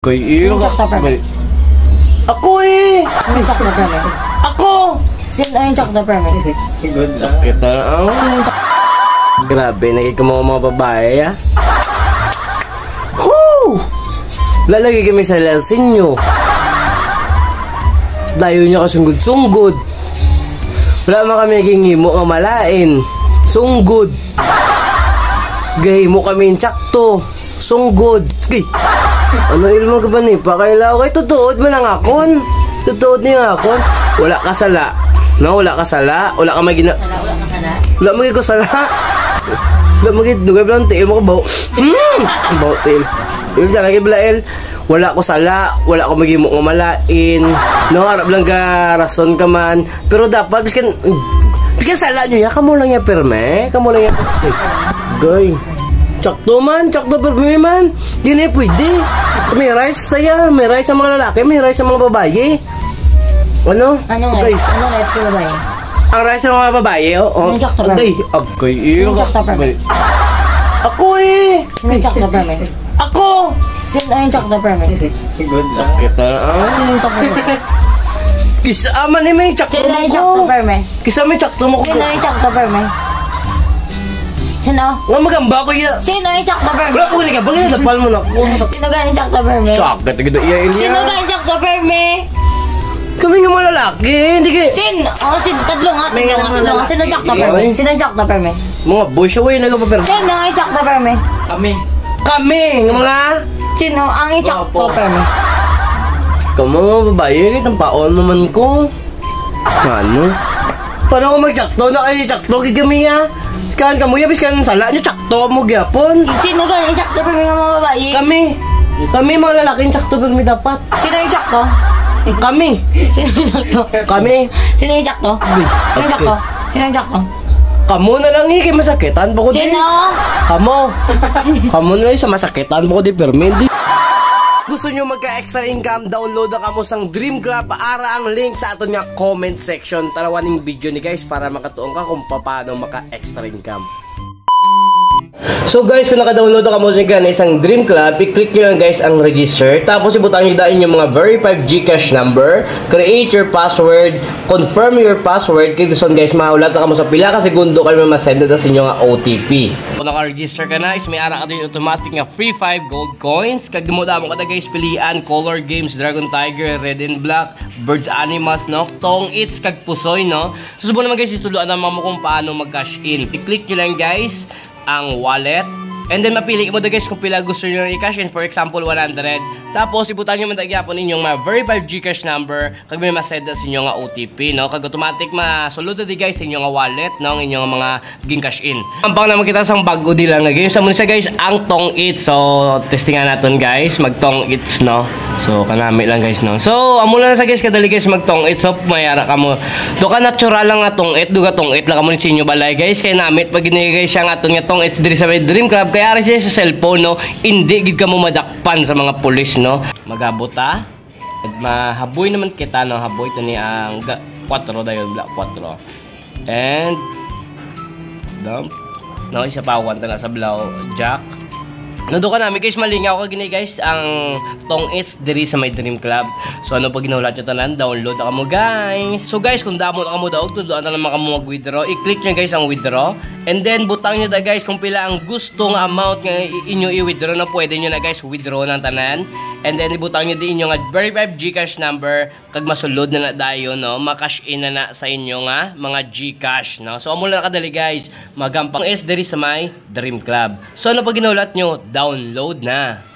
Kay iyo sakta, Perme. Ako eh! Ano yung sakto perme? Ako! Sino yung sakto perme? Kita na ang... Grabe, naging ka mga mga babae ah. Whoo! Lalagay kami sa lasing nyo. Dayo nyo kasunggod-sunggod. Wala man kami naging himo nga malain. Sunggod. Gay mo kami tsakto. Sunggod. Gay. Ano ilmo ka ba ni? Pakailaw kay tutuod man ang akon. Tutuod niya akon. Wala ka sala. No, wala ka sala. Wala ka may gina... Sala, wala ka sala. Wala mo ko sala. Wala mo gid dugay lang tail mo ko bawo. Hmm. Bawo tail. Yung dyan lagi blael. Wala ko sala, wala ko magimo nga malain. No, harap lang ka rason ka man. Pero dapat biskan biskan sala nyo ya kamo lang ya perme. Kamo lang ya. Goy. Tsakto man, tsakto perme man. Dili pwede. May rights tayo, may rights sa mga lalaki, may rights sa mga babae. Ano? Anong Okay. rights? Anong rights ko ba eh? Ang rights ng mga babae, oh. oh. Yung tsakto, Agay, agay. Yung tsakto, perme. Ako eh! Yung sakto perme? Ako! Sino yung sakto perme? Kita na ang... Sino yung sakto perme? Kisa aman eh, may tsakto Sino mo yung ko. sakto perme? Kisa may tsakto mo ko. Sino yung sakto perme? Sino? Nga magamba ko iya. Sino yung sakto perme? Wala po ka, bagay na dapal mo na. Sino galing sakto perme? Sakit, ganda iya Sino Ilya. galing sakto perme? Kami nga mga lalaki, hindi ka... Sin, oh, sin, tatlo nga, tatlo nga, tatlo nga. Sino sakto Ikaw, perme? eh. Sino sakto perme? Mga boy show eh, nagpapapera. Sino ang sakto perme? Kami. Kami, nga mga... Sino ang sakto Opo. perme? Kamu mga babae, kitang paon mo man ko. Ano? Paano ko magtsakto na kayo tsakto kigami ya? Kan kamu ya, biskan sala nyo tsakto mo gyapon. Sino galing sakto perme ng mga babae? Kami. Kami mga lalaki, tsakto pero may dapat. Sino yung sakto? Kami. Sino yung sakto? Kami. Sino yung sakto? Sino yung sakto? Sino yung sakto? Kamu na lang kay masakitan po ko di. Sino? Kamu. Kamu na lang sa masakitan po ko di, pero hindi. Gusto nyo magka-extra income, download na kamo sang Dream Club. Ara ang link sa aton nga comment section. Tarawaning video ni guys para makatuong ka kung paano maka-extra income. So guys, kung naka-download na kamo sa isang Dream Club, i-click nyo lang guys ang register. Tapos ibutan nyo daan yung mga verified Gcash number, create your password, confirm your password. Kaya gusto guys, mahulat na kamo sa pila ka segundo kayo masend na sa inyo nga OTP. Kung naka-register ka na, is may ara ka din automatic nga free 5 gold coins. Kag mo mo ka na guys, pilian, color games, Dragon Tiger, Red and Black, Birds Animals, no? Tong It's, kag Pusoy, no? Susubukan naman guys, ituluan naman mo kung paano mag-cash in. I-click nyo lang guys, ang wallet. And then mapili mo na guys kung pila gusto nyo i-cash in. For example, 100. Tapos ibutan nyo man nagyapon inyong mga verified Gcash number kag may masend sa inyo nga OTP, no? Kag automatic masulod na di guys sa inyo nga wallet, no? Ang inyong mga ging cash in. Ang bang naman kita sang bago di lang lagi. Sa muna siya guys, ang tong it. So, testingan natin guys, mag tong its, no? So, kanami lang guys, no? So, amo na sa guys kadali guys mag tong it. So, mayara ka mo. Do ka natural lang nga tong it, do ka tong it lang ka mo ni sinyo balay guys. Kay namit pag ginigay guys siya nga tong nga tong it diri sa may Dream Club kaya ari siya sa cellphone no. Hindi gid ka mo madakpan sa mga pulis no. Magabot ta. At mahaboy naman kita no, haboy to ni ang 4 dayon black 4. And dump. No, isa pa ako na sa blow jack. Nado ka namin guys, malingaw ka gini guys ang tong it's diri sa my dream club. So ano pag ginulat nyo tanan, download na kamo guys. So guys, kung damo na kamo daog, tuduan na naman kamo mag-withdraw. I-click nyo guys ang withdraw. And then butang nyo da guys kung pila ang gusto nga amount nga inyo i-withdraw na pwede nyo na guys withdraw ng tanan. And then ibutang nyo din inyo nga verified Gcash number kag masulod na na dayo no, makash in na na sa inyo nga mga Gcash no. So amo na kadali guys, magampang is diri sa my Dream Club. So ano pag ginulat nyo, download na.